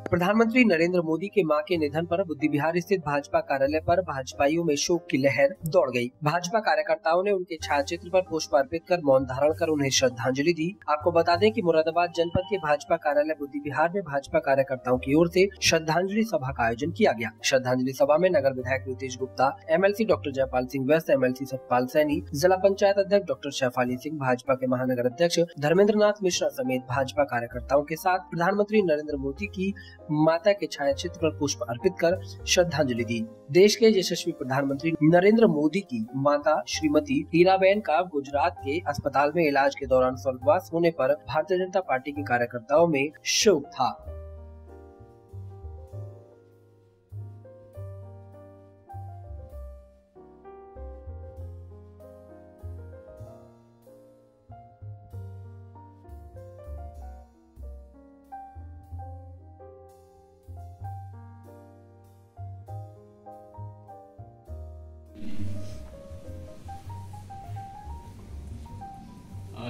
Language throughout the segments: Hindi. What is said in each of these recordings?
प्रधानमंत्री नरेंद्र मोदी के माँ के निधन पर बुद्धि विहार स्थित भाजपा कार्यालय पर भाजपाइयों में शोक की लहर दौड़ गई। भाजपा कार्यकर्ताओं ने उनके छायाचित्र पर पुष्प अर्पित कर मौन धारण कर उन्हें श्रद्धांजलि दी आपको बता दें कि मुरादाबाद जनपद के भाजपा कार्यालय बुद्धि विहार में भाजपा कार्यकर्ताओं की ओर से श्रद्धांजलि सभा का आयोजन किया गया श्रद्धांजलि सभा में नगर विधायक नितेश गुप्ता एम डॉक्टर जयपाल सिंह वैश्य एम सतपाल सैनी, जिला पंचायत अध्यक्ष डॉक्टर शैफाली सिंह, भाजपा के महानगर अध्यक्ष धर्मेंद्र नाथ मिश्रा समेत भाजपा कार्यकर्ताओं के साथ प्रधानमंत्री नरेंद्र मोदी की माता के छायाचित्र पर पुष्प अर्पित कर श्रद्धांजलि दी। देश के यशस्वी प्रधानमंत्री नरेंद्र मोदी की माता श्रीमती हीराबेन का गुजरात के अस्पताल में इलाज के दौरान स्वर्गवास होने पर भारतीय जनता पार्टी के कार्यकर्ताओं में शोक था।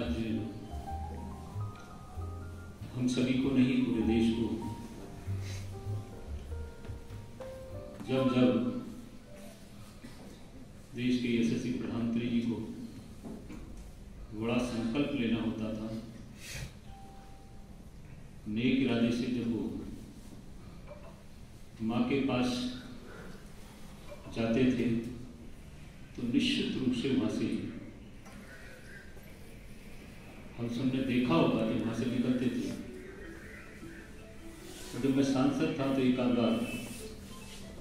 आज हम सभी को नहीं, पूरे देश को। जब जब देश के यशस्वी प्रधानमंत्री जी को बड़ा संकल्प लेना होता था, नेक इरादे से जब वो माँ के पास जाते थे तो निश्चित रूप से वहाँ से हम सबने देखा होगा कि वहाँ से निकलते थे। तो जब मैं सांसद था तो एक आध बार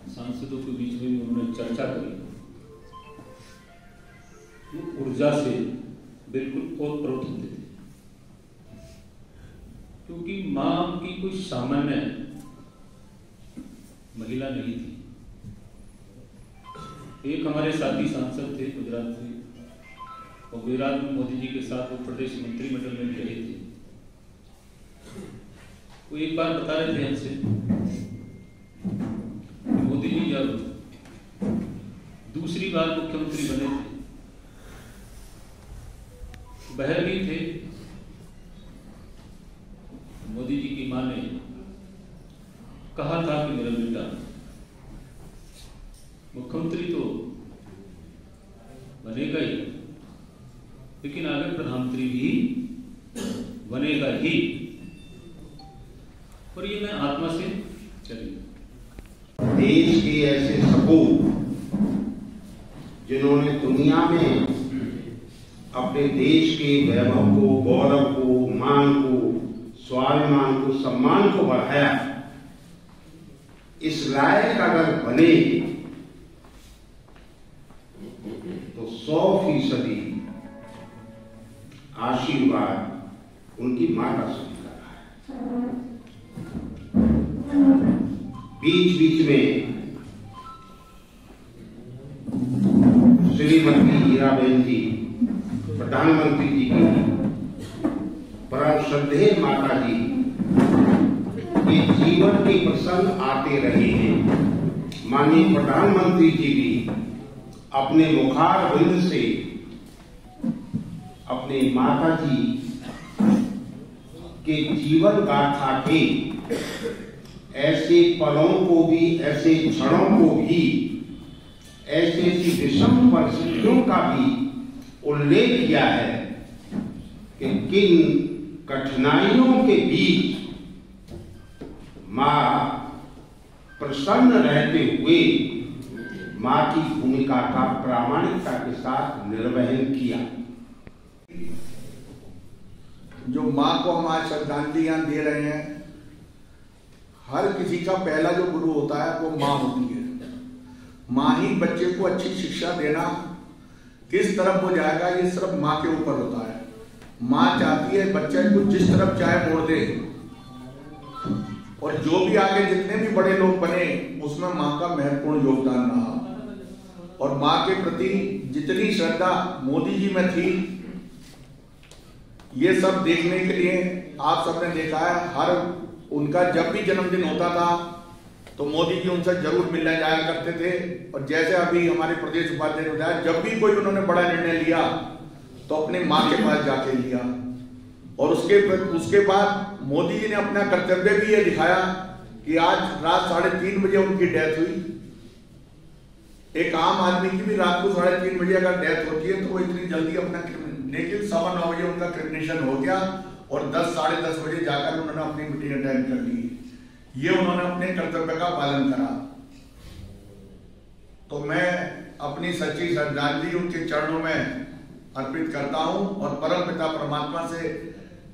सांसदों के बीच में उन्होंने चर्चा करी वो ऊर्जा से बिल्कुल ओतप्रोत होते थे। क्योंकि माँ की कोई सामान्य महिला नहीं थी। एक हमारे साथी सांसद थे, गुजरात से। और गुजरात में मोदी जी के साथ वो प्रदेश मंत्रिमंडल में भी रहे थे। वो एक बार बता रहे थे हमसे मोदी जी जब दूसरी बार मुख्यमंत्री बने थे बहर भी थे, मोदी जी की माँ ने कहा था कि मेरा बेटा, मुख्यमंत्री तो बनेगा ही। लेकिन आगे प्रधानमंत्री भी बनेगा ही, और ये मैं आत्मा से चली देश के ऐसे सपूत जिन्होंने दुनिया में अपने देश के वैभव को, गौरव को, मान को, स्वाभिमान को, सम्मान को बढ़ाया, इस लायक अगर बने तो सौ फ़ीसदी आशीर्वाद उनकी माँ का स्वीकार है। बीच बीच में श्रीमती हीराबेन जी, प्रधानमंत्री जी की परम श्रद्धेय माता जी के जीवन के प्रसंग आते रहे हैं। माननीय प्रधानमंत्री जी भी अपने मुखार बिंद से अपने माता जी के जीवन गाथा के ऐसे पलों को भी, ऐसे क्षणों को भी ऐसे विषम परिस्थितियों का भी उल्लेख किया है कि किन कठिनाइयों के बीच माँ प्रसन्न रहते हुए माँ की भूमिका का प्रामाणिकता के साथ निर्वहन किया। जो माँ को हम आज श्रद्धांजलियाँ दे रहे हैं, हर किसी का पहला जो गुरु होता है, वो माँ होती है। माँ ही बच्चे को अच्छी शिक्षा देना, किस तरफ़ वो जाएगा, ये सिर्फ़ माँ के ऊपर होता है। माँ चाहती है बच्चे को जिस तरफ़ चाहे मोड़ दे। और जो भी आगे जितने भी बड़े लोग बने, उसमें माँ का महत्वपूर्ण योगदान रहा। और माँ के प्रति जितनी श्रद्धा मोदी जी में थी ये सब देखने के लिए आप सबने देखा है, हर उनका जब भी जन्मदिन होता था तो मोदी जी उनसे ज़रूर मिलने जाया करते थे। और जैसे अभी हमारे प्रदेश उपाध्यक्ष बताया, जब भी कोई उन्होंने बड़ा निर्णय लिया तो अपनी माँ के पास जाके लिया। और उसके उसके बाद मोदी जी ने अपना कर्तव्य भी ये दिखाया कि आज रात साढ़े तीन बजे उनकी डेथ हुई। एक आम आदमी की भी रात को साढ़े तीन बजे अगर डेथ होती है तो वो इतनी जल्दी अपना लेकिन सवा नौ बजे उनका क्रिमिनेशन हो गया और दस, साढ़े दस बजे जाकर उन्होंने अपनी मीटिंग अटेंड कर ली। ये उन्होंने अपने कर्तव्य का पालन करा। तो मैं अपनी सच्ची श्रद्धांजलि उनके चरणों में अर्पित करता हूँ और परम पिता परमात्मा से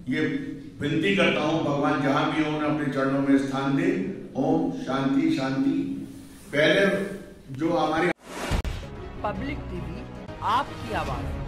ये विनती करता हूँ, भगवान जहाँ भी हो अपने चरणों में स्थान दे। ओम शांति शांति। पहले जो हमारी पब्लिक टीवी, आपकी आवाज़।